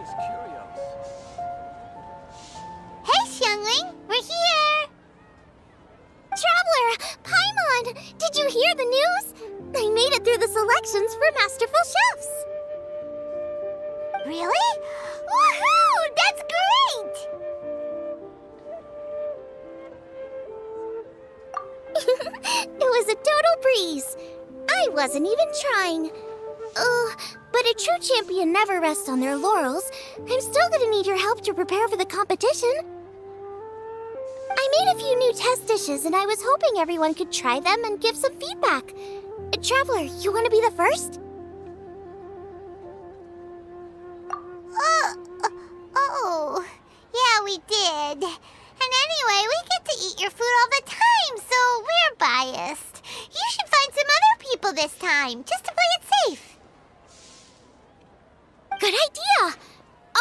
Just curious. Hey, Xiangling, we're here! Traveler, Paimon, did you hear the news? I made it through the selections for Masterful Chefs. Really? Woohoo! That's great! it was a total breeze. I wasn't even trying. Champion never rests on their laurels. I'm still gonna need your help to prepare for the competition. I made a few new test dishes and I was hoping everyone could try them and give some feedback. Uh, Traveler, you want to be the first? Uh, oh, yeah, we did. And anyway, we get to eat your food all the time, so we're biased. You should find some other people this time, just to play it safe. Good idea.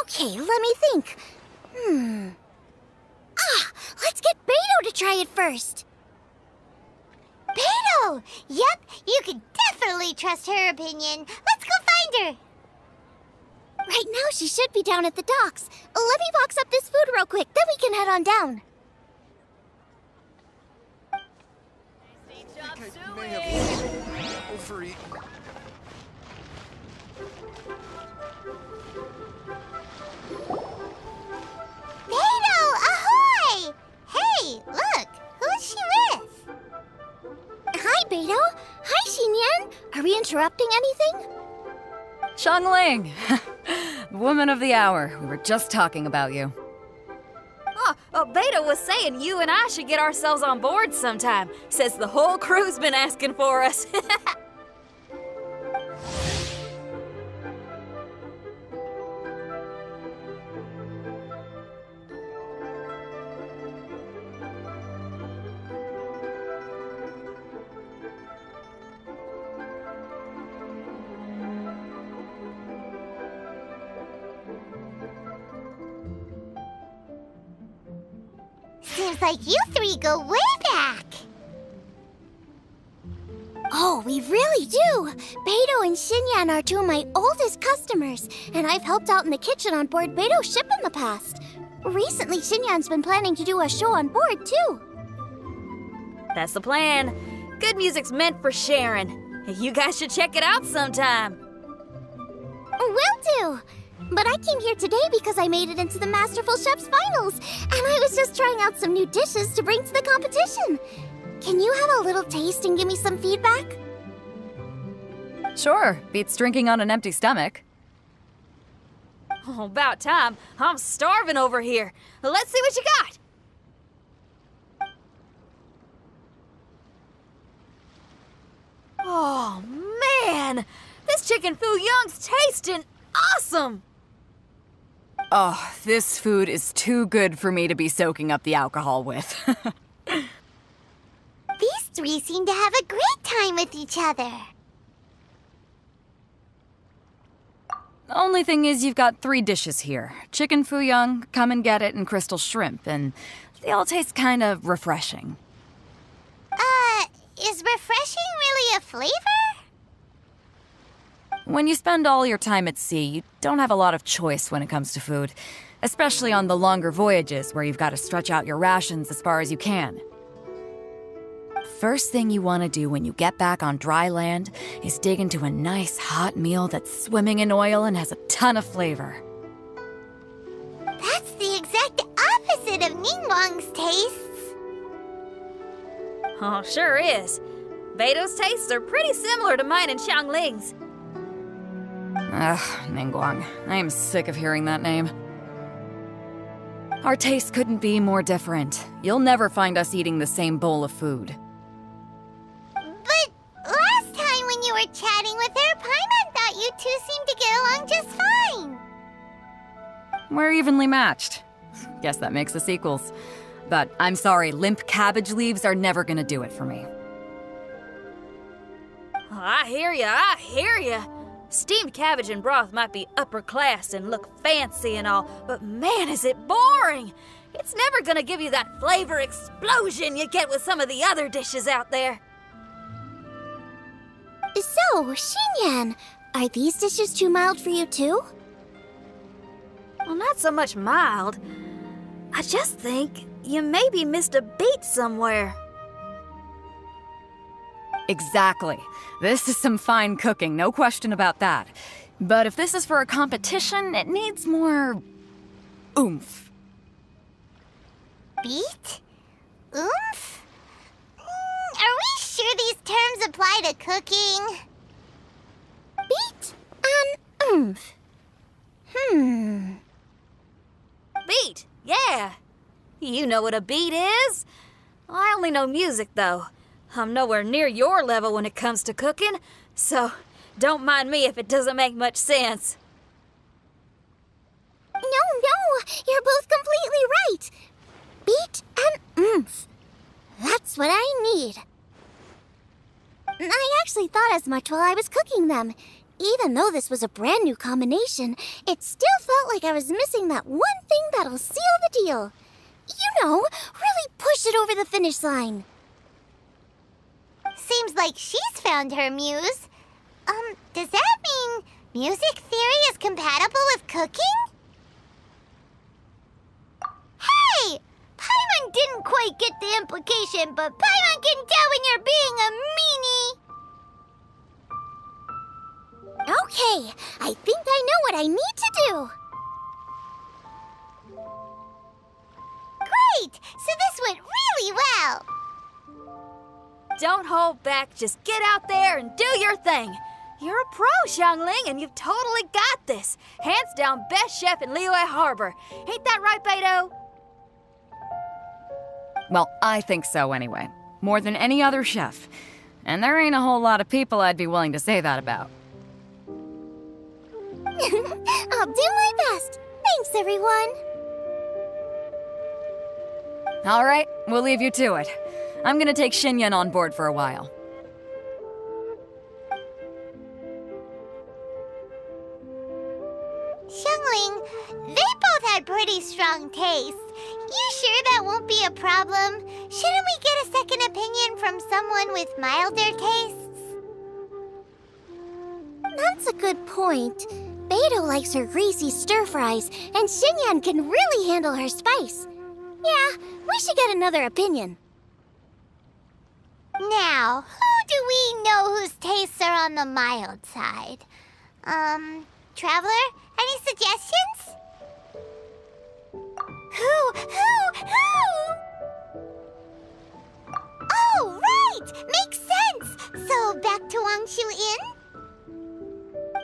Okay, let me think. Hmm. Ah, let's get Beidou to try it first. Beidou! Yep, you can definitely trust her opinion. Let's go find her. Right now, she should be down at the docks. Let me box up this food real quick, then we can head on down. I may overeaten. We interrupting anything? Xiangling! Woman of the hour. We were just talking about you. Oh, oh, Beidou was saying you and I should get ourselves on board sometime. Says the whole crew's been asking for us. like you three go way back. Oh, we really do! Beidou and Xinyan are two of my oldest customers, and I've helped out in the kitchen on board Beidou's ship in the past. Recently, Xinyan's been planning to do a show on board, too. That's the plan. Good music's meant for sharing. You guys should check it out sometime. Will do! But I came here today because I made it into the Masterful Chef's finals, and I was just trying out some new dishes to bring to the competition. Can you have a little taste and give me some feedback? Sure, beats drinking on an empty stomach. Oh, about time. I'm starving over here. Let's see what you got. Oh, man! This chicken foo young's tasting awesome! Oh, this food is too good for me to be soaking up the alcohol with. These three seem to have a great time with each other. Only thing is, you've got three dishes here chicken fuyang, come and get it, and crystal shrimp, and they all taste kind of refreshing. Uh, is refreshing really a flavor? When you spend all your time at sea, you don't have a lot of choice when it comes to food, especially on the longer voyages where you've got to stretch out your rations as far as you can. First thing you want to do when you get back on dry land is dig into a nice hot meal that's swimming in oil and has a ton of flavor. That's the exact opposite of Ningguang's tastes. Oh, sure is. Beidou's tastes are pretty similar to mine and Xiangling's. Ugh, Ningguang. I am sick of hearing that name. Our tastes couldn't be more different. You'll never find us eating the same bowl of food. But last time when you were chatting with her, Paimon thought you two seemed to get along just fine. We're evenly matched. Guess that makes us equals. But I'm sorry, limp cabbage leaves are never gonna do it for me. I hear ya, I hear ya. Steamed cabbage and broth might be upper class and look fancy and all, but man, is it boring! It's never gonna give you that flavor explosion you get with some of the other dishes out there. So, Xinyan, are these dishes too mild for you too? Well, not so much mild. I just think you maybe missed a beat somewhere. Exactly. This is some fine cooking, no question about that. But if this is for a competition, it needs more. oomph. Beat? Oomph? Mm, are we sure these terms apply to cooking? Beat and oomph. Hmm. Beat, yeah. You know what a beat is. I only know music, though. I'm nowhere near your level when it comes to cooking, so don't mind me if it doesn't make much sense. No, no, you're both completely right. Beat and oomph. That's what I need. I actually thought as much while I was cooking them. Even though this was a brand new combination, it still felt like I was missing that one thing that'll seal the deal. You know, really push it over the finish line. Seems like she's found her muse. Um, does that mean music theory is compatible with cooking? Hey! Paimon didn't quite get the implication, but Paimon can tell when you're being a meanie. Okay, I think I know what I need to do. Great! So this went really well. Don't hold back, just get out there and do your thing. You're a pro, Xiangling, and you've totally got this. Hands down, best chef in Liyue Harbor. Ain't that right, Beidou? Well, I think so anyway. More than any other chef. And there ain't a whole lot of people I'd be willing to say that about. I'll do my best. Thanks, everyone. All right, we'll leave you to it. I'm gonna take Xinyan on board for a while. Xiangling, they both had pretty strong tastes. You sure that won't be a problem? Shouldn't we get a second opinion from someone with milder tastes? That's a good point. Beidou likes her greasy stir fries, and Xinyan can really handle her spice. Yeah, we should get another opinion. Now, who do we know whose tastes are on the mild side? Um, Traveler, any suggestions? Who? Who? Who? Oh, right! Makes sense! So, back to Wangshu Inn?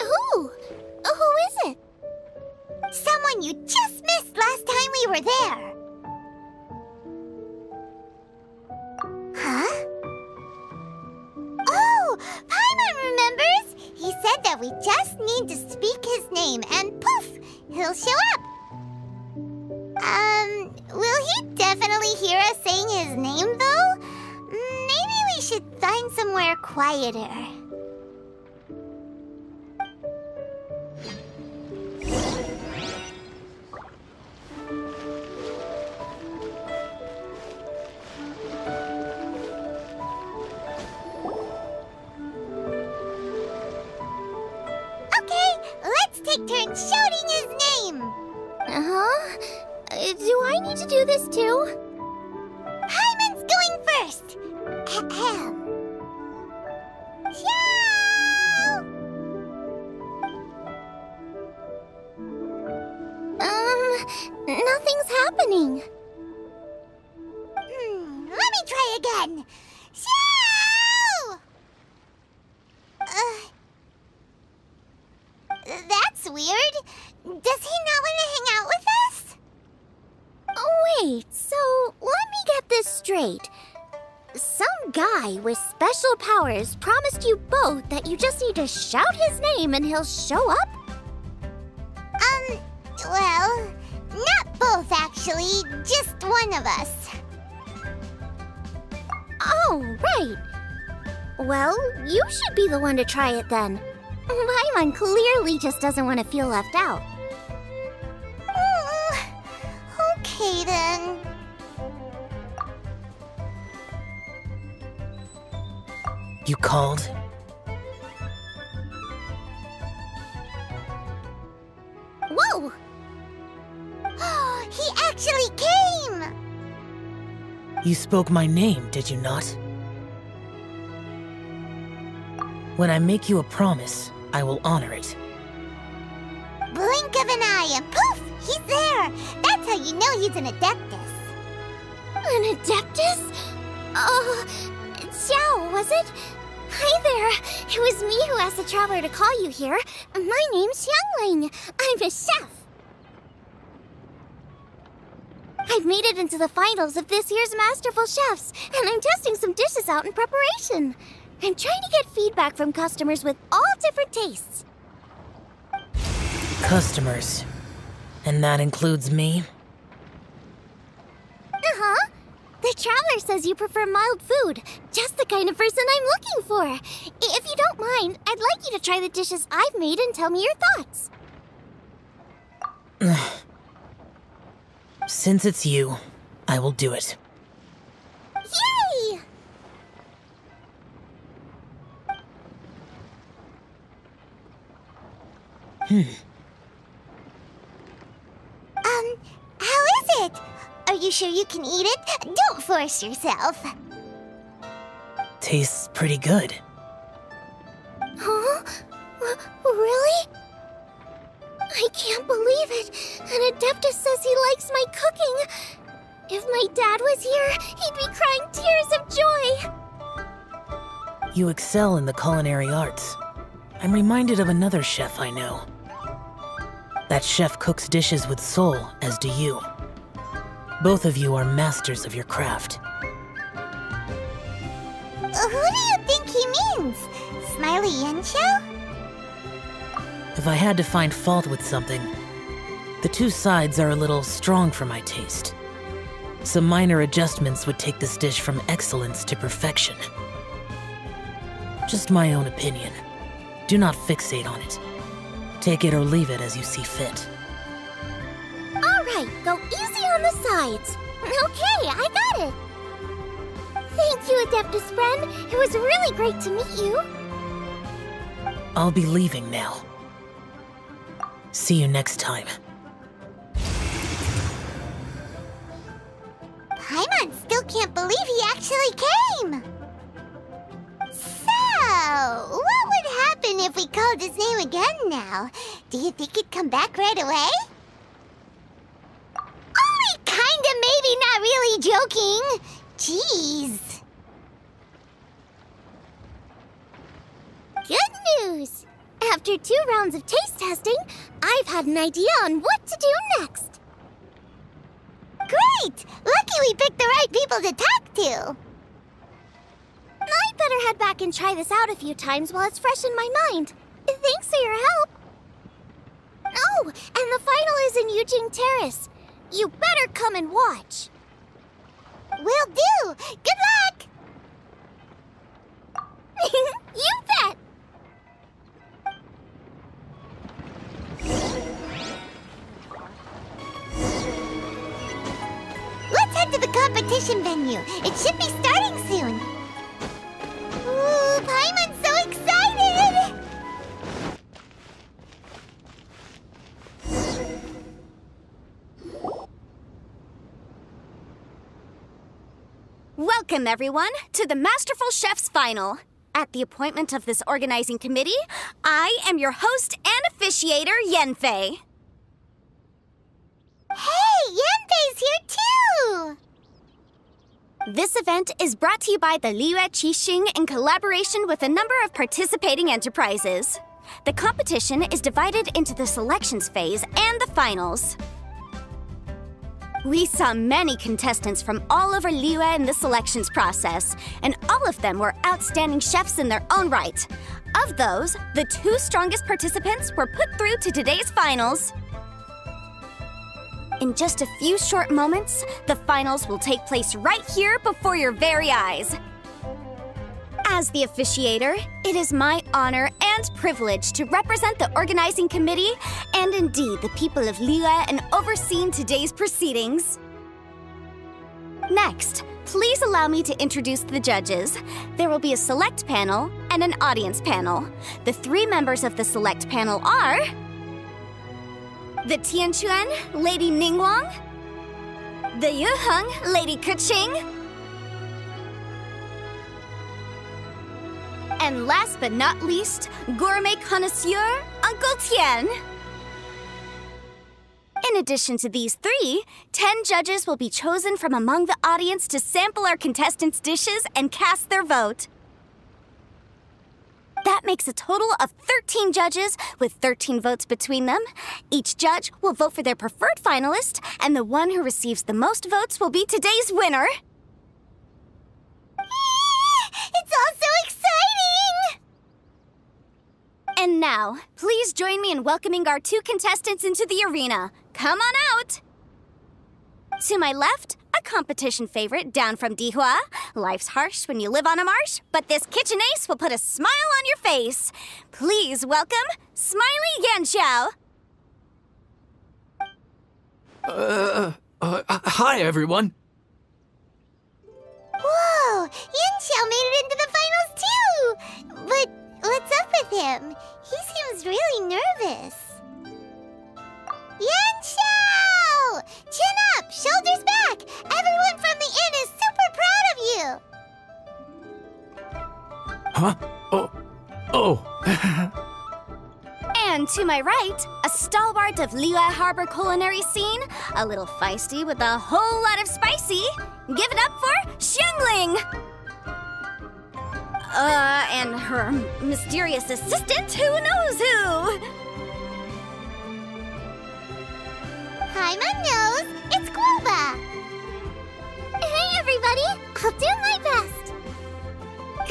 Who? Who is it? Someone you just missed last time we were there. Said that we just need to speak his name and poof, he'll show up. Um, will he definitely hear us saying his name though? Maybe we should find somewhere quieter. This too? Promised you both that you just need to shout his name and he'll show up? Um, well, not both actually, just one of us. Oh, right. Well, you should be the one to try it then. Paimon clearly just doesn't want to feel left out. You called? Whoa! he actually came! You spoke my name, did you not? When I make you a promise, I will honor it. Blink of an eye and poof! He's there! That's how you know he's an Adeptus. An Adeptus? Oh, Xiao, was it? Hi there. It was me who asked the traveler to call you here. My name's Xiangling. I'm a chef. I've made it into the finals of this year's Masterful Chefs, and I'm testing some dishes out in preparation. I'm trying to get feedback from customers with all different tastes. Customers. And that includes me? Uh-huh. The Traveler says you prefer mild food. Just the kind of person I'm looking for. If you don't mind, I'd like you to try the dishes I've made and tell me your thoughts. Since it's you, I will do it. Yay! Um, you sure you can eat it? Don't force yourself. Tastes pretty good. Huh? Really? I can't believe it. An Adeptus says he likes my cooking. If my dad was here, he'd be crying tears of joy. You excel in the culinary arts. I'm reminded of another chef I know. That chef cooks dishes with soul, as do you. Both of you are masters of your craft. Who do you think he means? Smiley Yanxiao? If I had to find fault with something, the two sides are a little strong for my taste. Some minor adjustments would take this dish from excellence to perfection. Just my own opinion. Do not fixate on it. Take it or leave it as you see fit. All right, go the sides. Okay, I got it. Thank you, Adeptus friend. It was really great to meet you. I'll be leaving now. See you next time. Paimon still can't believe he actually came. So, what would happen if we called his name again now? Do you think he'd come back right away? Kinda, maybe not really joking. Jeez. Good news! After two rounds of taste testing, I've had an idea on what to do next. Great! Lucky we picked the right people to talk to. I'd better head back and try this out a few times while it's fresh in my mind. Thanks for your help. Oh, and the final is in Yujing Terrace. You better come and watch. Will do. Good luck. you bet. Let's head to the competition venue. It should be starting soon. Ooh, Paimon's Welcome, everyone, to the Masterful Chef's Final. At the appointment of this organizing committee, I am your host and officiator, Yanfei. Hey, Yanfei's here too! This event is brought to you by the Liyue Qixing in collaboration with a number of participating enterprises. The competition is divided into the selections phase and the finals. We saw many contestants from all over Liyue in the selections process, and all of them were outstanding chefs in their own right. Of those, the two strongest participants were put through to today's finals. In just a few short moments, the finals will take place right here before your very eyes. As the officiator, it is my honor and privilege to represent the organizing committee and indeed the people of Liyue in overseeing today's proceedings. Next, please allow me to introduce the judges. There will be a select panel and an audience panel. The three members of the select panel are the Tianquan, Lady Ningguang, the Yuheng, Lady Keqing, And last but not least, gourmet connoisseur Uncle Tian. In addition to these three, 10 judges will be chosen from among the audience to sample our contestants' dishes and cast their vote. That makes a total of 13 judges with 13 votes between them. Each judge will vote for their preferred finalist, and the one who receives the most votes will be today's winner. It's all so exciting! And now, please join me in welcoming our two contestants into the arena. Come on out! To my left, a competition favorite down from Dihua. Life's harsh when you live on a marsh, but this kitchen ace will put a smile on your face. Please welcome Smiley Yanxiao. Uh, uh, hi, everyone. Whoa! Yan Xiao made it into the finals too! But what's up with him? He seems really nervous. Yan Xiao! Chin up! Shoulders back! Everyone from the inn is super proud of you! Huh? Oh. Oh. And to my right, a stalwart of Liyue Harbor culinary scene, a little feisty with a whole lot of spicy. Give it up for Xiangling! Uh, and her mysterious assistant, who knows who? Hi, my nose! It's Guoba! Hey, everybody! I'll do my best!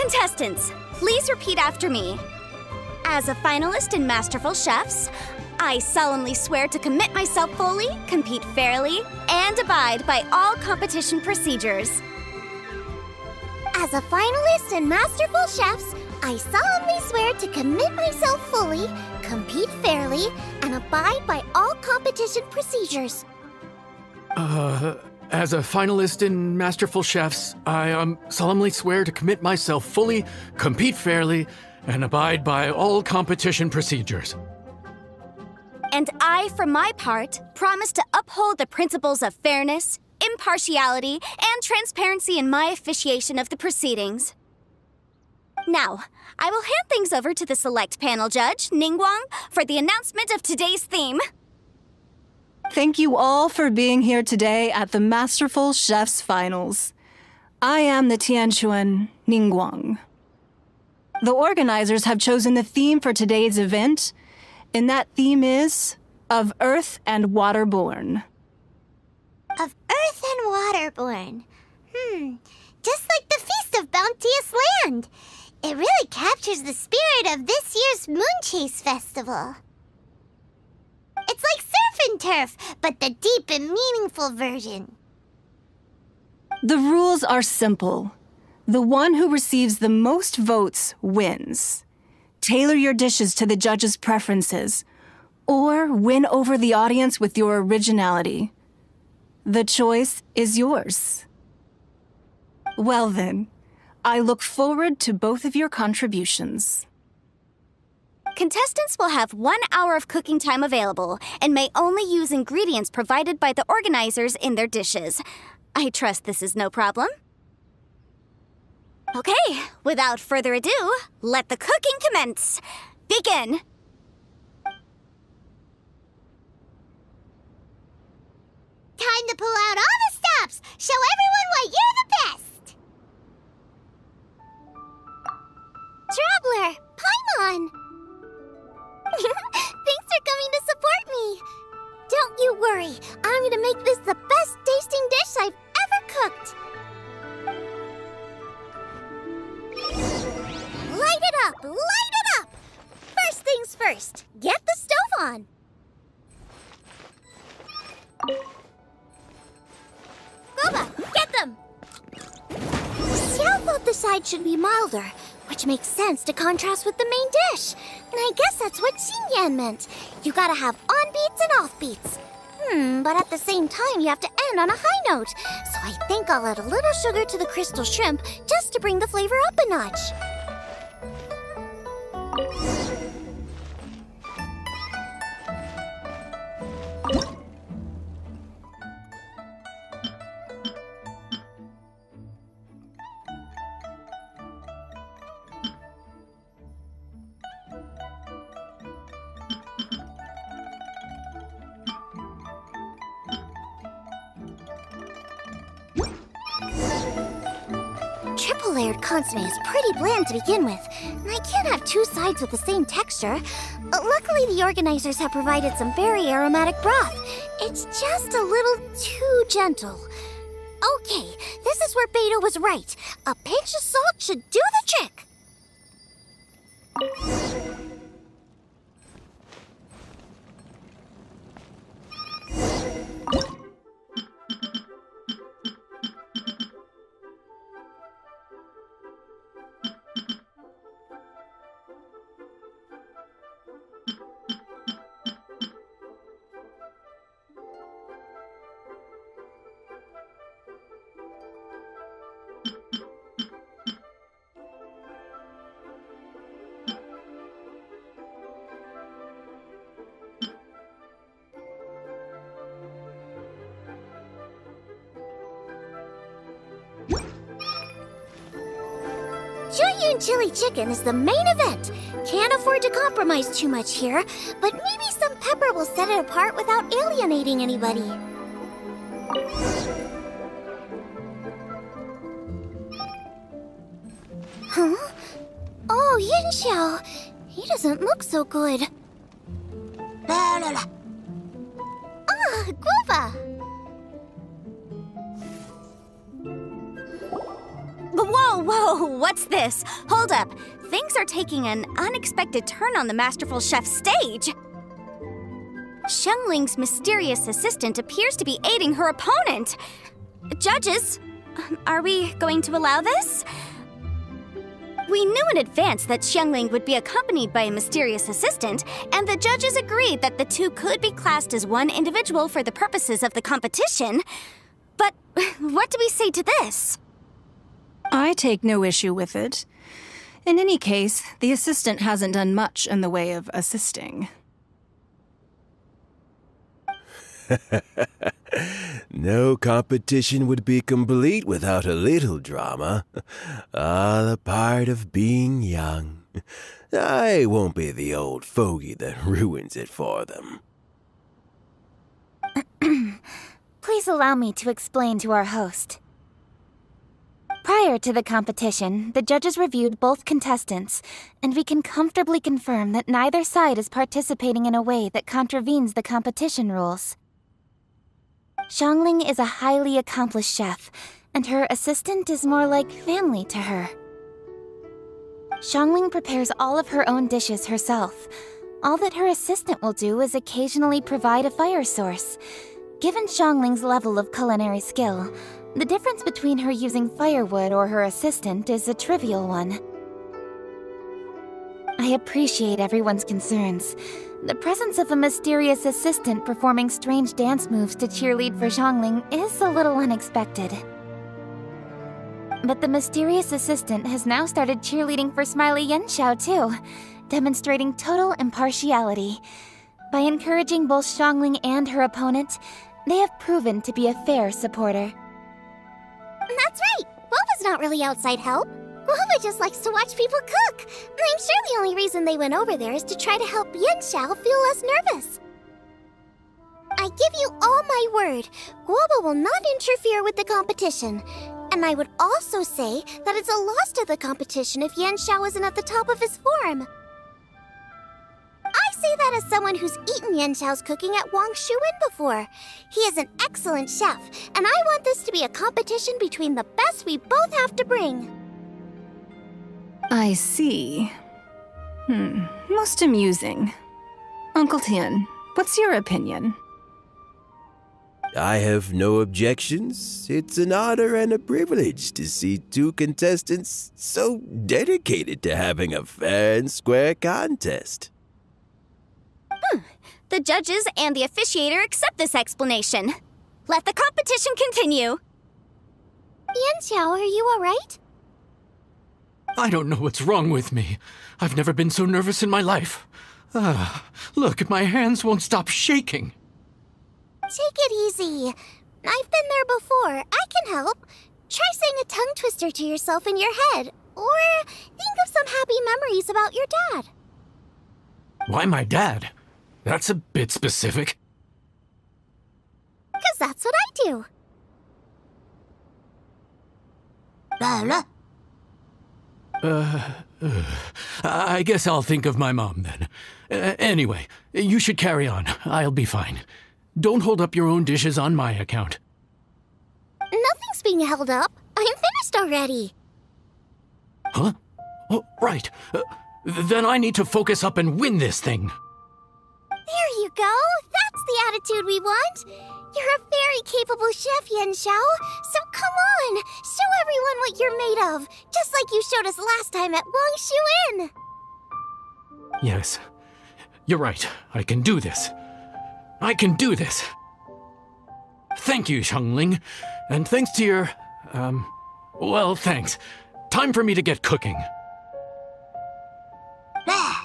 Contestants, please repeat after me. As a finalist in Masterful Chefs, I solemnly swear to commit myself fully, compete fairly, and abide by all competition procedures. As a finalist in Masterful Chefs, I solemnly swear to commit myself fully, compete fairly, and abide by all competition procedures. Uh, as a finalist in Masterful Chefs, I um, solemnly swear to commit myself fully, compete fairly, and abide by all competition procedures. And I, for my part, promise to uphold the principles of fairness, impartiality, and transparency in my officiation of the proceedings. Now, I will hand things over to the select panel judge, Ningguang, for the announcement of today's theme. Thank you all for being here today at the Masterful Chefs Finals. I am the Tianquan Ningguang. The organizers have chosen the theme for today's event, and that theme is of Earth and Waterborne. Of earth and water born. Hmm, just like the Feast of Bounteous Land. It really captures the spirit of this year's Moon Chase Festival. It's like surf and turf, but the deep and meaningful version. The rules are simple. The one who receives the most votes wins. Tailor your dishes to the judge's preferences, or win over the audience with your originality. The choice is yours. Well, then, I look forward to both of your contributions. Contestants will have one hour of cooking time available and may only use ingredients provided by the organizers in their dishes. I trust this is no problem. Okay, without further ado, let the cooking commence. Begin. Time to pull out all the stops. Show everyone why you're the best. Traveler, Paimon. Thanks for coming to support me. Don't you worry. I'm gonna make this the best tasting dish I've ever cooked. Light it up! Light it up! First things first, get the stove on. Guoba, get them! Xiao thought the side should be milder, which makes sense to contrast with the main dish. And I guess that's what Xinyan meant. You gotta have on beats and off beats. Hmm, but at the same time, you have to end on a high note. So I think I'll add a little sugar to the crystal shrimp just to bring the flavor up a notch. To begin with, and I can't have two sides with the same texture. Uh, luckily, the organizers have provided some very aromatic broth. It's just a little too gentle. Okay, this is where Beidou was right. A pinch of salt should do the trick. Jueyun Chili Chicken is the main event. Can't afford to compromise too much here, but maybe some pepper will set it apart without alienating anybody. Huh? Oh, Yan Xiao. He doesn't look so good. This? Hold up. Things are taking an unexpected turn on the Masterful Chef stage. Xiangling's mysterious assistant appears to be aiding her opponent. Judges, are we going to allow this? We knew in advance that Xiangling would be accompanied by a mysterious assistant, and the judges agreed that the two could be classed as one individual for the purposes of the competition. But what do we say to this? I take no issue with it. In any case, the assistant hasn't done much in the way of assisting. no competition would be complete without a little drama. All the part of being young. I won't be the old fogey that ruins it for them. Please allow me to explain to our host. Prior to the competition, the judges reviewed both contestants, and we can comfortably confirm that neither side is participating in a way that contravenes the competition rules. Xiangling is a highly accomplished chef, and her assistant is more like family to her. Xiangling prepares all of her own dishes herself. All that her assistant will do is occasionally provide a fire source. Given Xiangling's level of culinary skill, the difference between her using firewood or her assistant is a trivial one. I appreciate everyone's concerns. The presence of a mysterious assistant performing strange dance moves to cheerlead for Xiangling is a little unexpected. But the mysterious assistant has now started cheerleading for Smiley Yanxiao too, demonstrating total impartiality. By encouraging both Xiangling and her opponent, they have proven to be a fair supporter. That's right! Guoba's not really outside help. Guoba just likes to watch people cook. I'm sure the only reason they went over there is to try to help Yan Xiao feel less nervous. I give you all my word, Guoba will not interfere with the competition. And I would also say that it's a loss to the competition if Yan Xiao isn't at the top of his form. I say that as someone who's eaten Yan Xiao's cooking at Wangshu Inn before. He is an excellent chef, and I want this to be a competition between the best we both have to bring. I see. Hmm, most amusing. Uncle Tian, what's your opinion? I have no objections. It's an honor and a privilege to see two contestants so dedicated to having a fair and square contest. The judges and the officiator accept this explanation. Let the competition continue. Yan Xiao, are you alright? I don't know what's wrong with me. I've never been so nervous in my life. Ah, look, my hands won't stop shaking. Take it easy. I've been there before. I can help. Try saying a tongue twister to yourself in your head. Or think of some happy memories about your dad. Why my dad? That's a bit specific. Because that's what I do. La la. Uh, uh, I guess I'll think of my mom then. Uh, anyway, you should carry on. I'll be fine. Don't hold up your own dishes on my account. Nothing's being held up. I'm finished already. Huh? Oh, right. Uh, then I need to focus up and win this thing. There you go. That's the attitude we want. You're a very capable chef, Yan Xiao. So come on, show everyone what you're made of, just like you showed us last time at Wang Shu Inn. Yes, you're right. I can do this. I can do this. Thank you, Xiangling. And thanks to your, um, well, thanks. Time for me to get cooking. Time's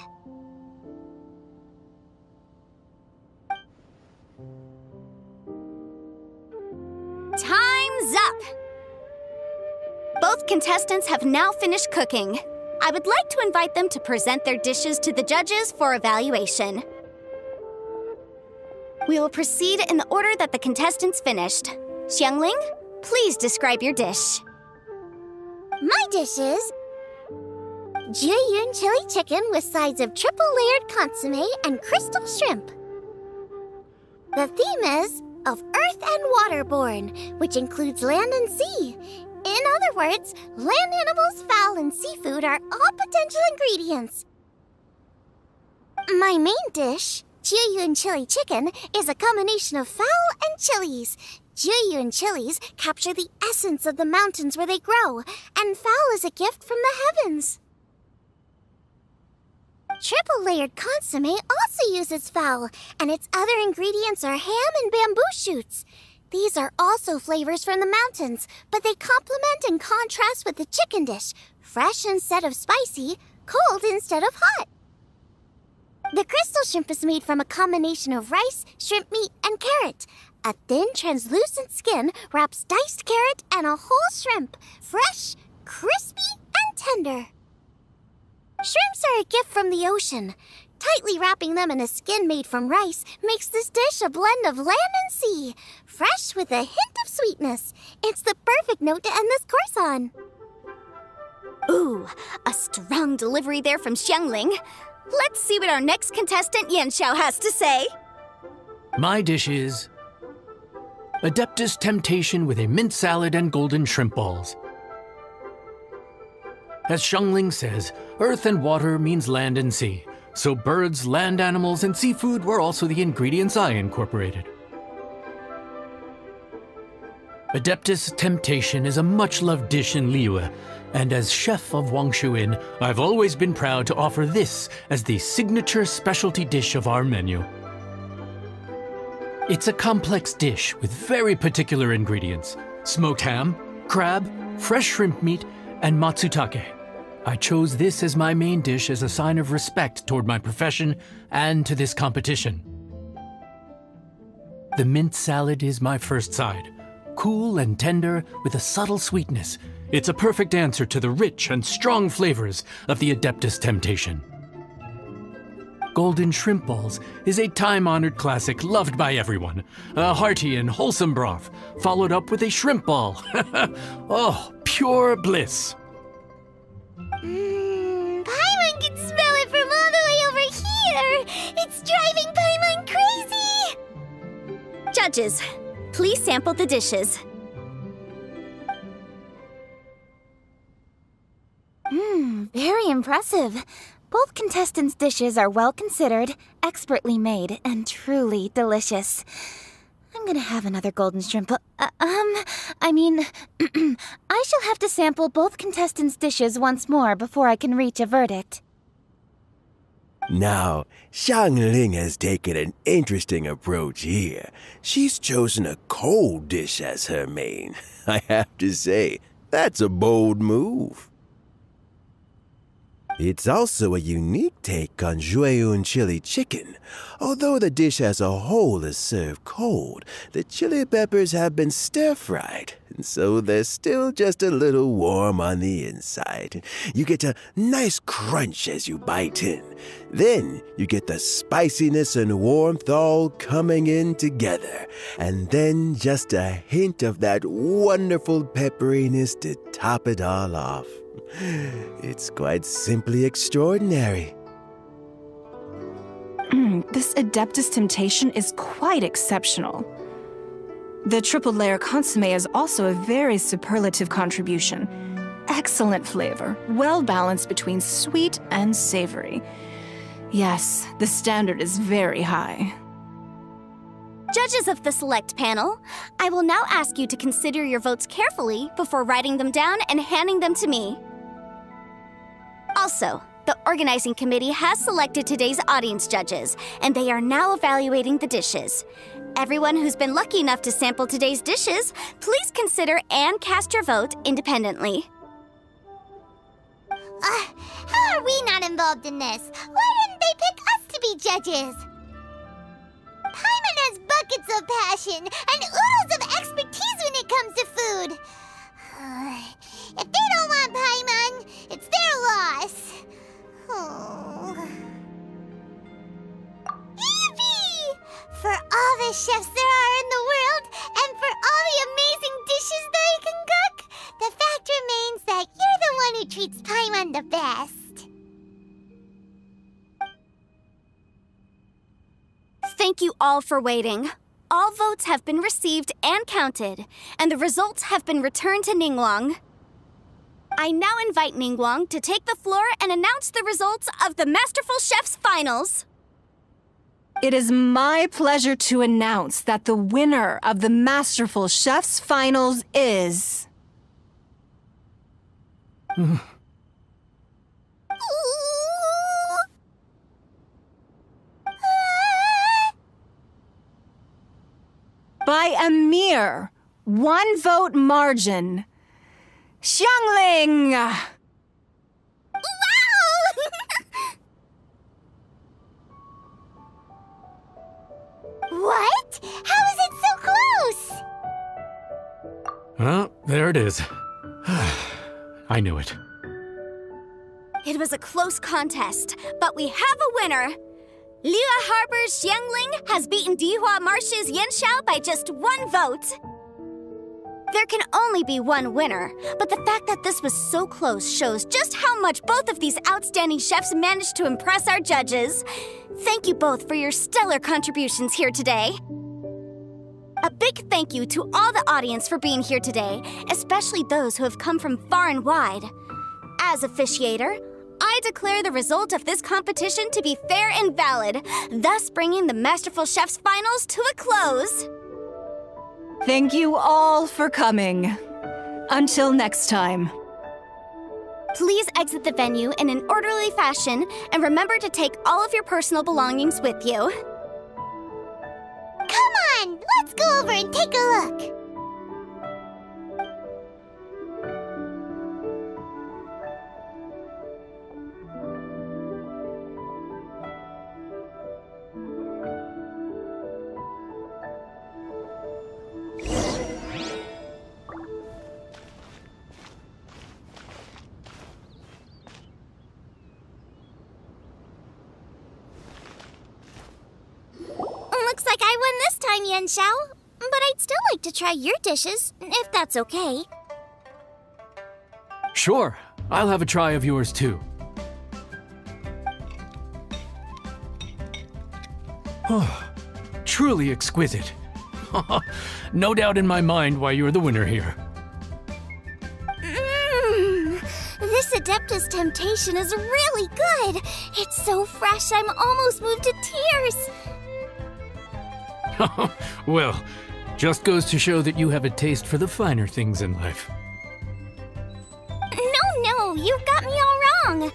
contestants have now finished cooking. I would like to invite them to present their dishes to the judges for evaluation. We will proceed in the order that the contestants finished. Xiangling, please describe your dish. My dish is Jueyun chili chicken with sides of triple layered consomme and crystal shrimp. The theme is of earth and waterborne, which includes land and sea. In other words, land animals, fowl, and seafood are all potential ingredients. My main dish, Jueyun chili chicken, is a combination of fowl and chilies. Jueyun chilies capture the essence of the mountains where they grow, and fowl is a gift from the heavens. Triple layered consomme also uses fowl, and its other ingredients are ham and bamboo shoots. These are also flavors from the mountains, but they complement and contrast with the chicken dish fresh instead of spicy, cold instead of hot. The crystal shrimp is made from a combination of rice, shrimp meat, and carrot. A thin, translucent skin wraps diced carrot and a whole shrimp, fresh, crispy, and tender. Shrimps are a gift from the ocean. Tightly wrapping them in a skin made from rice makes this dish a blend of land and sea, fresh with a hint of sweetness. It's the perfect note to end this course on. Ooh, a strong delivery there from Xiangling. Let's see what our next contestant Yan Xiao has to say. My dish is Adeptus Temptation with a mint salad and golden shrimp balls. As Xiangling says, earth and water means land and sea. So birds, land animals, and seafood were also the ingredients I incorporated. Adeptus Temptation is a much loved dish in Liyue, and as chef of Wangshu Inn, I've always been proud to offer this as the signature specialty dish of our menu. It's a complex dish with very particular ingredients smoked ham, crab, fresh shrimp meat, and matsutake. I chose this as my main dish as a sign of respect toward my profession and to this competition. The mint salad is my first side. Cool and tender with a subtle sweetness, it's a perfect answer to the rich and strong flavors of the Adeptus Temptation. Golden Shrimp Balls is a time honored classic loved by everyone. A hearty and wholesome broth, followed up with a shrimp ball. oh, pure bliss. Mmm, Paimon can smell it from all the way over here! It's driving Paimon crazy! Judges, please sample the dishes. Mmm, very impressive. Both contestants' dishes are well considered, expertly made, and truly delicious. I'm gonna have another golden shrimp. Uh, um, I mean, I shall have to sample both contestants' dishes once more before I can reach a verdict. Now, Xiangling has taken an interesting approach here. She's chosen a cold dish as her main. I have to say, that's a bold move. It's also a unique take on Jueyun chili chicken. Although the dish as a whole is served cold, the chili peppers have been stir fried, and so they're still just a little warm on the inside. You get a nice crunch as you bite in. Then you get the spiciness and warmth all coming in together, and then just a hint of that wonderful pepperiness to top it all off. It's quite simply extraordinary. Hmm, this Adeptus Temptation is quite exceptional. The triple layer consomme is also a very superlative contribution. Excellent flavor, well balanced between sweet and savory. Yes, the standard is very high. Judges of the select panel, I will now ask you to consider your votes carefully before writing them down and handing them to me. Also, the organizing committee has selected today's audience judges, and they are now evaluating the dishes. Everyone who's been lucky enough to sample today's dishes, please consider and cast your vote independently. Uh, how are we not involved in this? Why didn't they pick us to be judges? Paimon has buckets of passion and oodles of expertise when it comes to food. Oh. Yippee! For all the chefs there are in the world, and for all the amazing dishes they can cook, the fact remains that you're the one who treats Paimon the best. Thank you all for waiting. All votes have been received and counted, and the results have been returned to Ningguang. I now invite Ningguang to take the floor and announce the results of the Masterful Chef's finals. It is my pleasure to announce that the winner of the Masterful Chef's finals is. By a mere one vote margin, Xiangling! Wow! what? How is it so close? Well, there it is. I knew it. It was a close contest, but we have a winner. Liyue Harbor's Xiangling has beaten Dihua Marsh's Yanxiao by just one vote. There can only be one winner, but the fact that this was so close shows just how much both of these outstanding chefs managed to impress our judges. Thank you both for your stellar contributions here today. A big thank you to all the audience for being here today, especially those who have come from far and wide. As officiator, I declare the result of this competition to be fair and valid, thus bringing the Masterful Chef's finals to a close. Thank you all for coming. Until next time. Please exit the venue in an orderly fashion and remember to take all of your personal belongings with you. Come on, let's go over and take a look. Yan Xiao. But I'd still like to try your dishes, if that's okay. Sure, I'll have a try of yours too. Oh, truly exquisite. no doubt in my mind why you're the winner here. Mmm, this Adeptus Temptation is really good. It's so fresh, I'm almost moved to tears. well, just goes to show that you have a taste for the finer things in life. No, no, you've got me all wrong.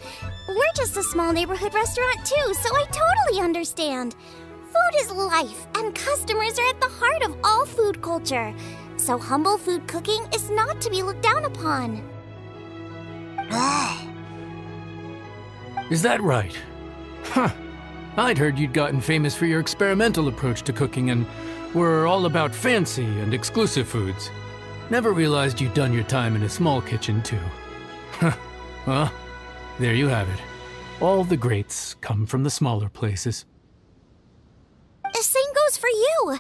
We're just a small neighborhood restaurant too, so I totally understand. Food is life, and customers are at the heart of all food culture. So humble food cooking is not to be looked down upon. Is that right? Huh. I'd heard you'd gotten famous for your experimental approach to cooking and were all about fancy and exclusive foods. Never realized you'd done your time in a small kitchen, too. Huh? well, there you have it. All the greats come from the smaller places. The same goes for you.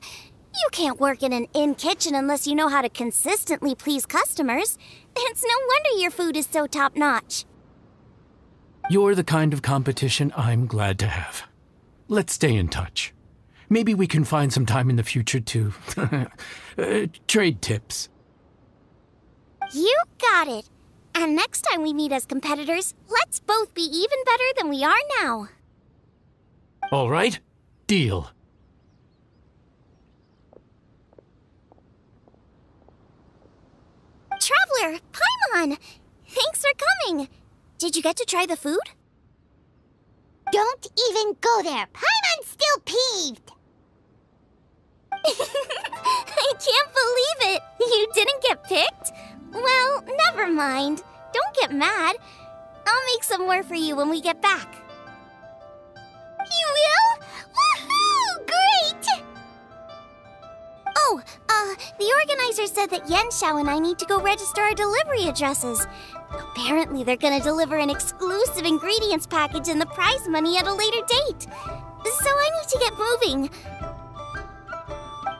You can't work in an inn kitchen unless you know how to consistently please customers. It's no wonder your food is so top notch. You're the kind of competition I'm glad to have. Let's stay in touch. Maybe we can find some time in the future to uh, trade tips. You got it. And next time we meet as competitors, let's both be even better than we are now. All right? Deal. Traveler, Paimon! Thanks for coming. Did you get to try the food? Don't even go there. Paimon's still peeved. I can't believe it. You didn't get picked? Well, never mind. Don't get mad. I'll make some more for you when we get back. You will? Oh, uh, the organizer said that Yan Xiao and I need to go register our delivery addresses. Apparently, they're gonna deliver an exclusive ingredients package and the prize money at a later date. So I need to get moving.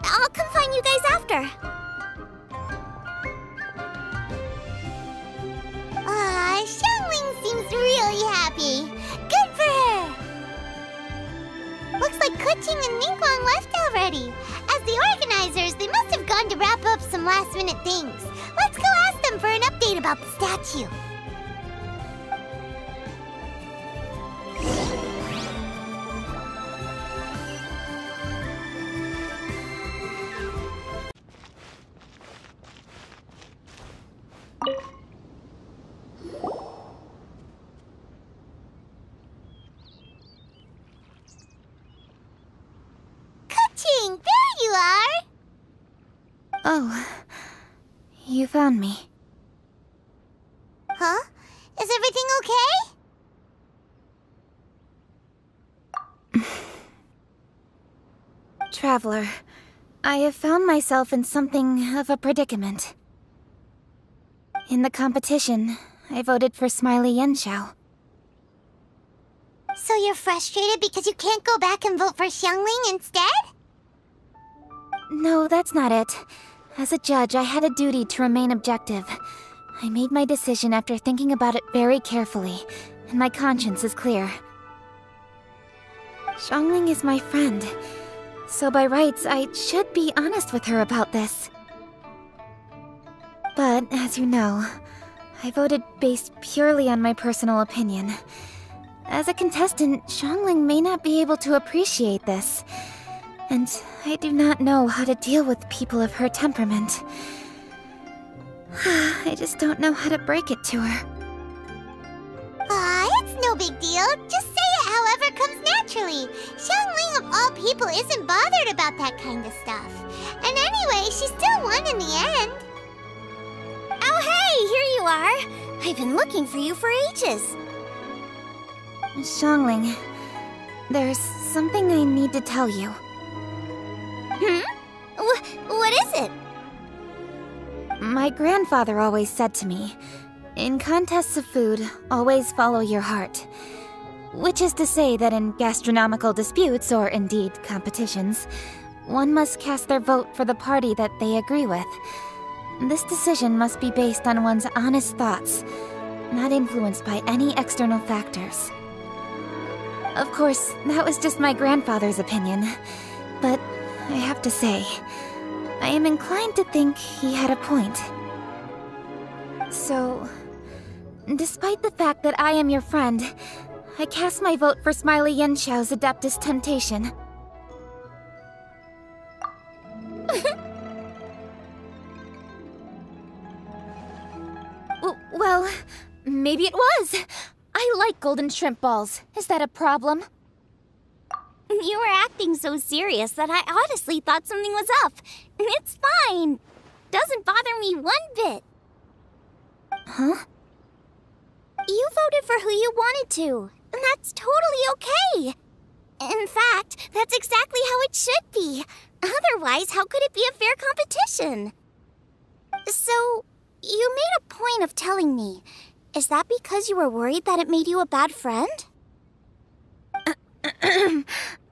I'll come find you guys after. Ah, Xiangling seems really happy. Looks like Keqing and Ningguang left already. As the organizers, they must have gone to wrap up some last-minute things. Let's go ask them for an update about the statue. Found me. Huh? Is everything okay? Traveler, I have found myself in something of a predicament. In the competition, I voted for Smiley Yanxiao. So you're frustrated because you can't go back and vote for Xiangling instead? No, that's not it. As a judge, I had a duty to remain objective. I made my decision after thinking about it very carefully, and my conscience is clear. Xiangling is my friend, so by rights, I should be honest with her about this. But, as you know, I voted based purely on my personal opinion. As a contestant, Xiangling may not be able to appreciate this. And I do not know how to deal with people of her temperament. I just don't know how to break it to her. Ah, it's no big deal. Just say it however comes naturally. Xiangling of all people isn't bothered about that kind of stuff. And anyway, she still won in the end. Oh, hey, here you are. I've been looking for you for ages. Xiangling, there's something I need to tell you. Hmm? Wh- what is it? My grandfather always said to me, in contests of food, always follow your heart. Which is to say that in gastronomical disputes, or indeed competitions, one must cast their vote for the party that they agree with. This decision must be based on one's honest thoughts, not influenced by any external factors. Of course, that was just my grandfather's opinion, but I have to say, I am inclined to think he had a point. So, despite the fact that I am your friend, I cast my vote for Smiley Yanxiao's Adeptus Temptation. Well, maybe it was. I like golden shrimp balls. Is that a problem? You were acting so serious that I honestly thought something was up. It's fine. Doesn't bother me one bit. Huh? You voted for who you wanted to, and that's totally okay. In fact, that's exactly how it should be. Otherwise, how could it be a fair competition? So, you made a point of telling me. Is that because you were worried that it made you a bad friend?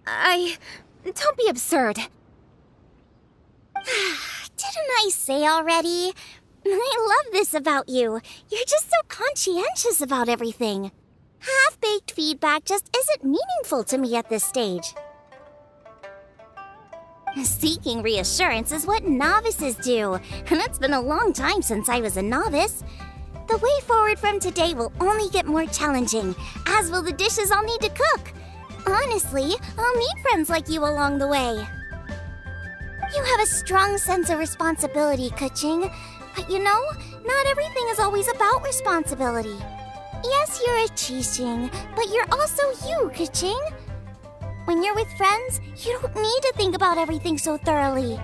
I. Don't be absurd. Didn't I say already? I love this about you. You're just so conscientious about everything. Half baked feedback just isn't meaningful to me at this stage. Seeking reassurance is what novices do, and it's been a long time since I was a novice. The way forward from today will only get more challenging, as will the dishes I'll need to cook. Honestly, I'll meet friends like you along the way. You have a strong sense of responsibility, Keqing. But you know, not everything is always about responsibility. Yes, you're a Qixing, but you're also you, Keqing. When you're with friends, you don't need to think about everything so thoroughly.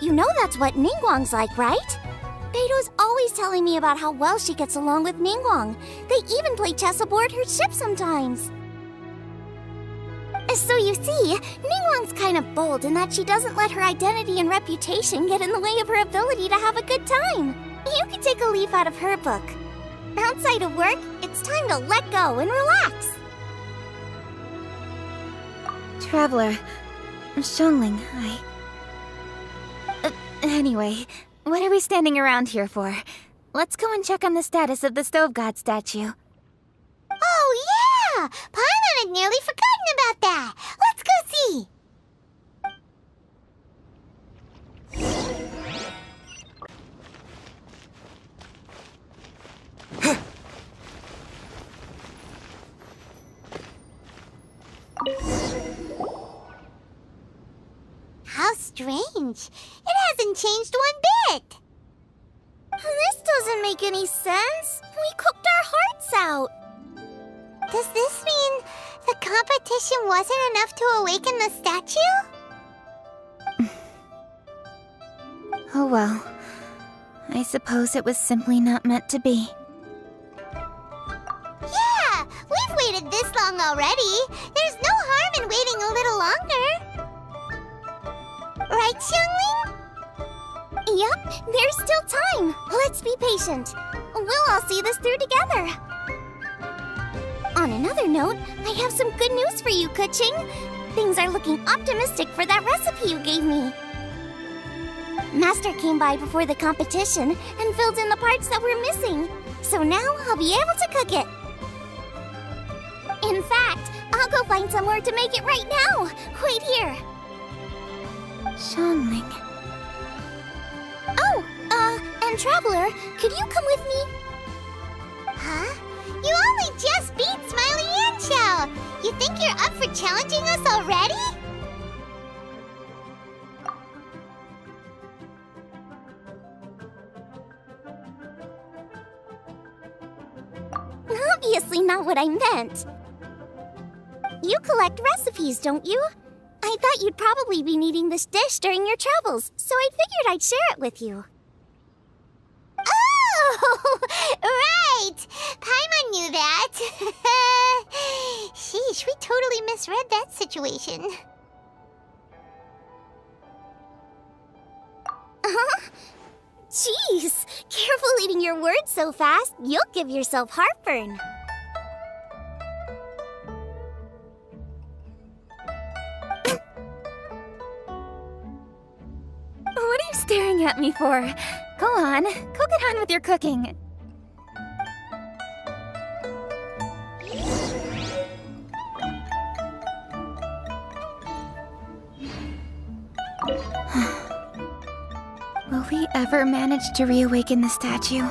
You know that's what Ningguang's like, right? Beidou's always telling me about how well she gets along with Ningguang. They even play chess aboard her ship sometimes. So you see, Ningguang's kind of bold in that she doesn't let her identity and reputation get in the way of her ability to have a good time. You could take a leaf out of her book. Outside of work, it's time to let go and relax. Traveler, Xiangling, I... Uh, anyway, what are we standing around here for? Let's go and check on the status of the Stove God statue. Oh, yeah! Paimon had nearly forgotten about that. Let's go see. How strange. It hasn't changed one bit. This doesn't make any sense. We cooked our hearts out. Does this mean the competition wasn't enough to awaken the statue? Oh well. I suppose it was simply not meant to be. Yeah, we've waited this long already. There's no harm in waiting a little longer. Right, Xiangling? Yep, there's still time. Let's be patient. We'll all see this through together. On another note, I have some good news for you, Keqing. Things are looking optimistic for that recipe you gave me. Master came by before the competition and filled in the parts that were missing. So now I'll be able to cook it. In fact, I'll go find somewhere to make it right now. Wait here. Xiangling. Oh, uh, and Traveler, could you come with me? Huh? You only just beat Smiley Yanxiao. You think you're up for challenging us already? Obviously not what I meant. You collect recipes, don't you? I thought you'd probably be needing this dish during your travels, so I figured I'd share it with you. Oh, right! Paimon knew that. Sheesh, we totally misread that situation. Huh? Jeez, careful eating your words so fast. You'll give yourself heartburn. What are you staring at me for? Go on, go get on with your cooking. Will we ever manage to reawaken the statue?